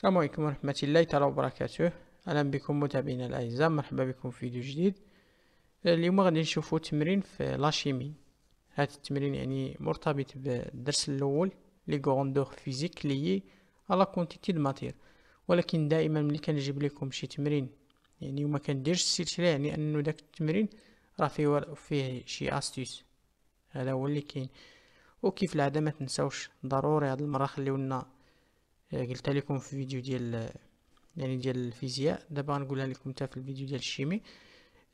السلام عليكم ورحمة الله تعالى وبركاته. أهلا بكم متابعينا الأعزاء. مرحبا بكم في فيديو جديد. اليوم غادي نشوفو تمرين في la chimie هذا التمرين يعني مرتبط بالدرس الأول les grandeurs physiques liées à la quantité matière ولكن دائما ملي كنجيب لكم شي تمرين يعني وما كنديرش السلسلة يعني أنه داك التمرين راه فيه فيه شي astuces. هذا هو اللي كاين. وكيف العادة ما تنساوش ضروري هاد المرة خليونا قلت لكم في فيديو ديال يعني ديال الفيزياء. دابا غنقولها لكم حتى في الفيديو ديال ال chimie.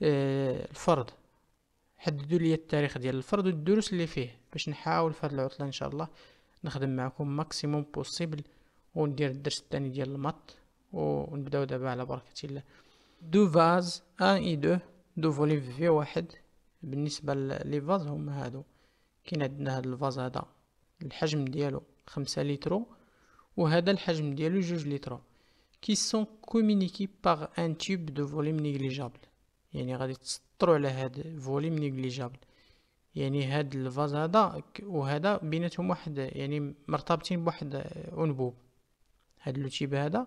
آه الفرض. حددوا لي التاريخ ديال الفرض والدروس اللي فيه باش نحاول في هاد العطلة إن شاء الله نخدم معكم maximum possible وندير الدرس الثاني ديال ال maths ونبداو دابا على بركة الله. deux vases un et deux de volume V واحد. بالنسبة les vases هما هادو. كاين عندنا هاد ال vase هذا. الحجم ديالو خمسة لترو وهذا الحجم ديالو جوج لتر qui sont communiqués par un tube de volume négligeable يعني غادي تسطروا على هاد volume négligeable يعني هاد ال vase هذا وهذا بيناتهم واحد يعني مرتبطين بواحد أنبوب. هاد le tube هذا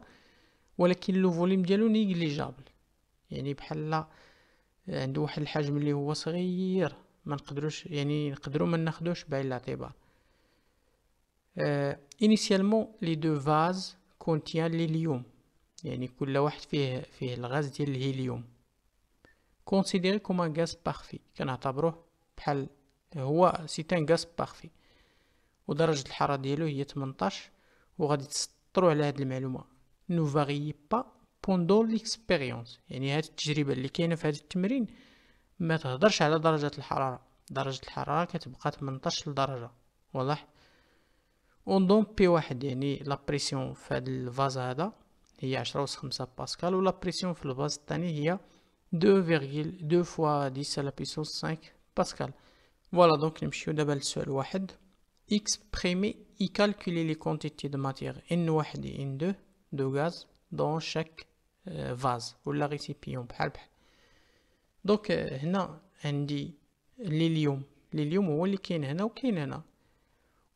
ولكن le volume ديالو négligeable يعني بحال عنده واحد الحجم اللي هو صغير ما نقدروش يعني نقدروا ما ناخذوش بعين الاعتبار initialement les deux vases contiennent l'hélium يعني كل واحد فيه فيه الغاز ديال الهيليوم. considéré comme un gaz parfait كنعتبروه بحال هو c'est un gaz parfait ودرجة الحرارة ديالو هي 18 وغادي تسطروا على هاد المعلومة. ne varie pas pendant l'expérience يعني هاد التجربة اللي كاينة في هاد التمرين ما تهضرش على درجة الحرارة. درجة الحرارة كتبقى 18 درجة واضح؟ on donne P واحد يعني la pression في هاد ال vase هذا هي عشرة أس خمسة باسكال و la pression في ال vase الثاني هي deux virgule deux fois dix à la puissance cinq pascal. voilà donc نمشيو دابا للسؤال واحد. exprimer et calculer les quantités de matière n واحد n deux de gaz dans chaque vase ولا récipient بحال بحال donc هنا عندي l'hélium l'hélium هو اللي كاين هنا وكاين هنا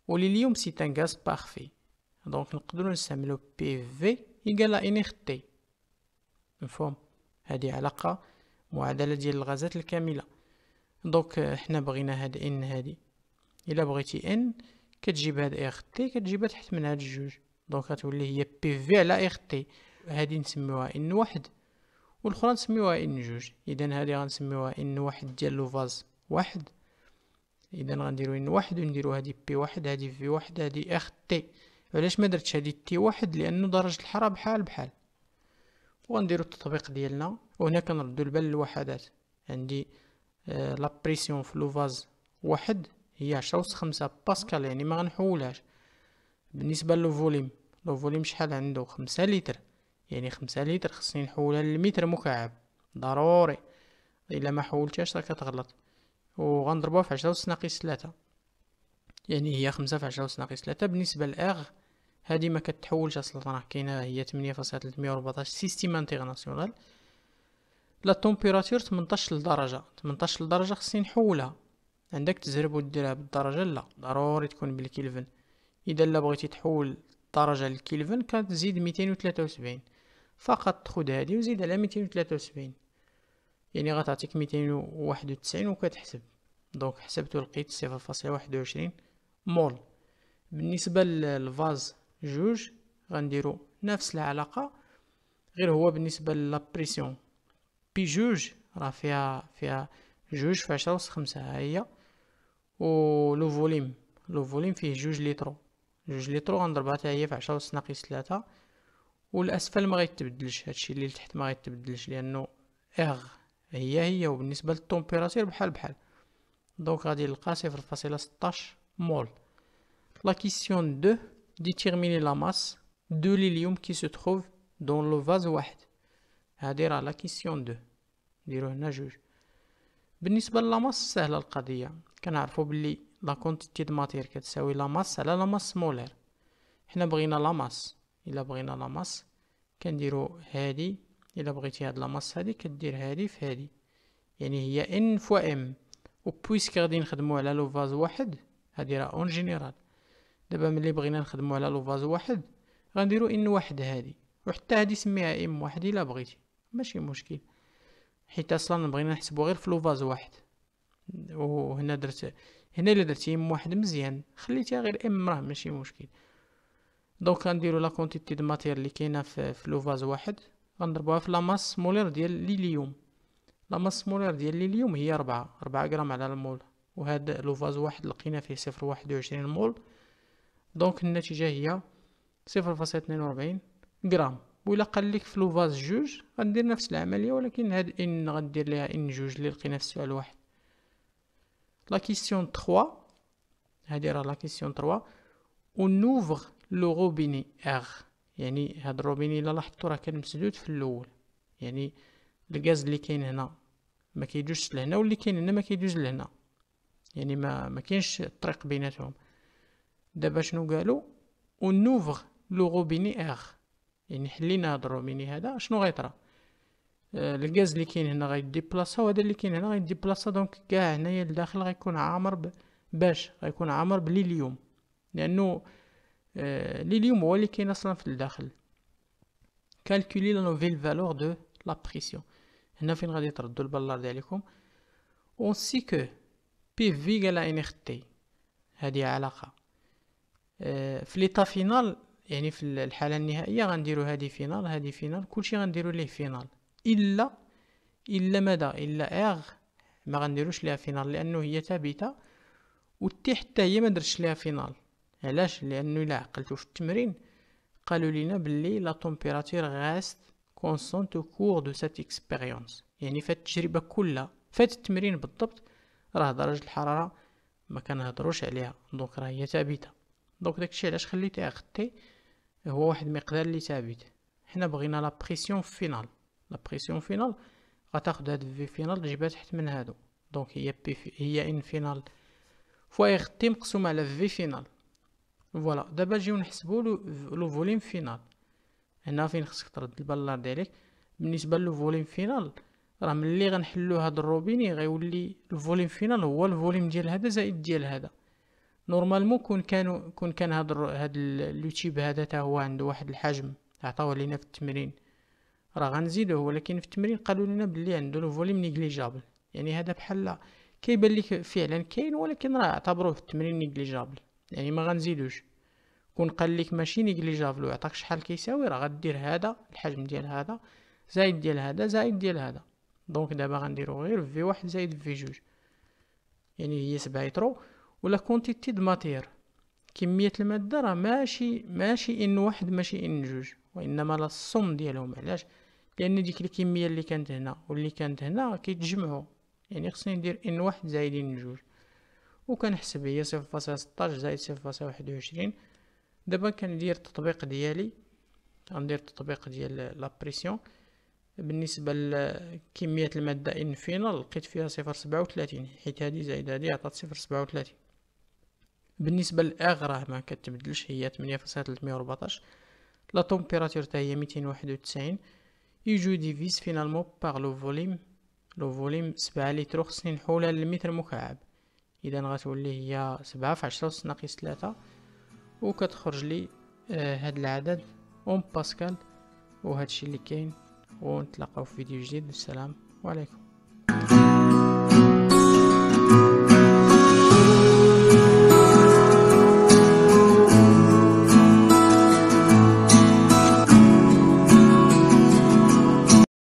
و l'hélium c'est un gaz parfait donc نقدروا نستعملو PV égal nRT مفهوم هذه علاقه معادله ديال الغازات الكامله donc حنا بغينا هاد n هادي الا بغيتي n كتجيب هاد RT كتجيبها تحت من هاد الجوج donc غتولي هي PV على RT هادي نسميوها n واحد والاخرى نسميوها n جوج اذا هادي غنسميوها n واحد ديال le vase واحد اذا غنديرو n واحد ونديرو هادي P واحد هادي V واحد هادي RT علاش ما درتش هادي T واحد؟ لأنه درجة الحرارة بحال بحال. وغنديرو التطبيق ديالنا. وهنا كنردو البال للوحدات. عندي آه la pression في le vase واحد. هي عشرة أس خمسة باسكال يعني ما غنحولهاش. بالنسبة le volume. le volume شحال عنده خمسة لتر. يعني خمسة لتر خصني نحولها للمتر مكعب. ضروري. إلا ما حولتهاش راه كتغلط. وغنضربوها في عشرة أس ناقص تلاتة يعني هي خمسة في عشرة أس ناقص تلاتة بالنسبة ل R هادي ما كتحولش أصلا. راه كاينة هي تمنية فاصلة تلتمية وربعطاش système international la température تمنطاش درجة تمنطاش درجة خصني نحولها. عندك تزرب وديرها بالدرجة؟ لا. ضروري تكون بالكيلفن. إذا لا بغيتي تحول الدرجة للكيلفن كتزيد ميتين وتلاتة وسبعين. فقط خد هادي وزيد على ميتين وتلاتة وسبعين. يعني غتعطيك ميتين وواحد وتسعين وكتحسب. donc حسبتو لقيت صفر فاصلة واحد وعشرين مول. بالنسبة لل vase جوج غنديرو نفس العلاقة غير هو بالنسبة la pression P جوج راه فيها فيها جوج في عشرة أس خمسة هي. و le volume le volume فيه جوج لترو. جوج لترو غنضربها حتى هي في عشرة أس ناقص تلاتة والأسفل ما غيتبدلش. هادشي اللي لتحت ما غيتبدلش لأنه R. هي هي وبالنسبة لل température بحال بحال. donc غادي نلقى صفر فاصلة ستاش مول. la question deux déterminer la masse de l'hélium qui se trouve dans le vase واحد هادي راه la question deux نديرو هنا جوج بالنسبة ل la masse سهلة القضية. كنعرفو بلي la quantité de matière كتساوي la masse على la masse molaire حنا بغينا la masse إلا بغينا la masse كنديرو هادي إلا بغيتي هاد la masse هادي كدير هادي في هادي. يعني هي n fois M. و puisque غادي نخدمو على le vase واحد هادي راه en général. دابا ملي بغينا نخدمو على le vase واحد غنديرو n واحد هادي. وحتى هادي سميها M واحد إلا بغيتي. ماشي مشكل. حيت أصلا بغينا نحسبو غير في le vase واحد. وهنا درت هنا إلا درتي M واحد مزيان خليتيها غير M راه ماشي مشكل. donc غنديرو la quantité de matière اللي كاينة في, في le vase واحد. غنضربوها في la masse molaire ديال l'hélium. la masse molaire ديال l'hélium هي ربعة ربعة غرام على المول. وهاد le vase واحد لقينا فيه صفر واحد وعشرين مول. donc النتيجة هي صفر فاصلة اثنين وربعين غرام. وإلا قال لك في le vase جوج غندير نفس العملية ولكن هاد n غندير ليها n جوج اللي لقينا في السؤال واحد. la question trois هادي راه la question trois on ouvre le robinet R يعني هاد الروبيني إلا لاحظتو راه كان مسدود في الأول. يعني الغاز اللي كاين هنا ما كيدوزش لهنا واللي كاين هنا ما كيدوز لهنا. يعني ما ما كاينش الطريق بيناتهم. دابا شنو قالوا؟ on ouvre le robinet R يعني حلينا هاد الروبيني هذا شنو غيطرا؟ آه الغاز اللي كاين هنا غيديبلاصا وهذا اللي كاين هنا غيديبلاصا donc كاع هنايا لداخل غيكون عامر. باش غيكون عامر ب l'hélium. لأنه l'hélium هو اللي كاين أصلا في الداخل calculer la nouvelle valeur de la pression هنا فين غادي تردو البال ديالكم on sait que PV égale nRT هذه علاقة آه، في l'état final يعني في الحالة النهائية غنديرو هذه final هذه final كلشي غنديرو ليه final إلا إلا ماذا؟ إلا R ما غنديروش ليها finale لأنه هي ثابتة. و T حتى هي ما درتش ليها finale علاش؟ لأنه إلا عقلتو في التمرين. قالوا لينا بلي la température reste constante au cours de cette expérience يعني فهاد التجربة كلها فهاد التمرين بالضبط راه درجة الحرارة ما كنهضروش عليها. donc راه هي ثابتة. donc داكشي علاش خليتها RT هو واحد المقدار اللي ثابت. حنا بغينا la pression finale la pression finale غتاخد هاد V final تجيبها تحت من هادو. donc هي PV هي n final fois RT مقسوم على V final voilà دابا نجيو نحسبو le volume final هنا فين خصك ترد البال ديالك بالنسبة le volume final راه ملي غنحلو هاد الروبيني غيولي ال volume final هو ال volume ديال هذا زائد ديال هذا normalement كون كانوا كون كان هاد هاد le tube هذا تا هو عنده واحد الحجم عطاوه لينا في التمرين راه غنزيدوه ولكن في التمرين قالوا لنا بلي عنده ال volume négligeable يعني هذا بحال كيبان لك فعلا كاين ولكن راه اعتبروه في التمرين négligeable يعني ما غنزيدوش. كون قال لك ماشي négligeable ويعطاك شحال كيساوي راه غدير هذا الحجم ديال هذا زايد ديال هذا زايد ديال هذا. donc دابا غنديرو غير V واحد زايد V جوج. يعني هي سبعة لترو. و la quantité de matière كمية المادة راه ماشي ماشي n واحد ماشي n جوج. وإنما la somme ديالهم علاش؟ لأن ديك الكمية اللي كانت هنا واللي كانت هنا كيتجمعوا. يعني خصني ندير n واحد زايد n جوج. وكنحسب هي صفر فاصلة ستاش زايد صفر فاصلة واحد وعشرين. دابا كندير التطبيق ديالي غندير التطبيق ديال la pression. بالنسبة لكمية المادة n final لقيت فيها صفر سبعة وثلاثين حيت هادي زايد هادي عطات صفر سبعة وثلاثين. بالنسبة لل R راه ما كتبدلش هي تمنية فاصلة تلتمية وربعطاش. la température تا هي ميتين واحد وتسعين. et je divise finalement par le volume le volume سبعة لتر خصني نحولها للمتر مكعب. إذا غتولي هي سبعة في عشرة أس ناقص ثلاثة وكتخرج لي آه هاد العدد. en pascal وهادشي اللي كاين ونتلاقاو في فيديو جديد. السلام عليكم.